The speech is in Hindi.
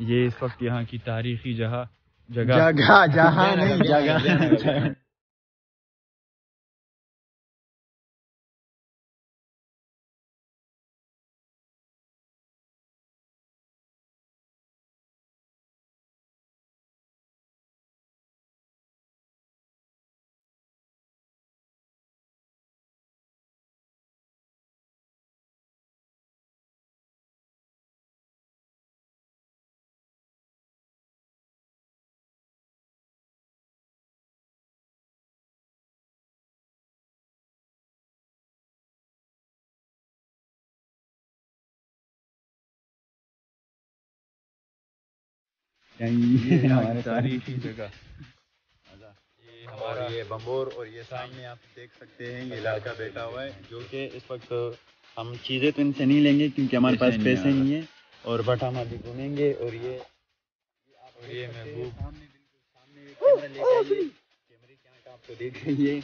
ये इस वक्त यहाँ की तारीखी जगह जगह जगह जहाँ नहीं जगह। हमारे तारीखी जगह। हमारा ये बम्बोर और ये सामने आप देख सकते हैं ये लड़का बैठा हुआ है जो कि इस वक्त हम चीज़ें तो इनसे नहीं लेंगे क्योंकि हमारे पास पैसे नहीं है और बट हम अभी घूमेंगे और ये और ये महबूब सामने बिल्कुल सामने कैमरा की आपको देख रही है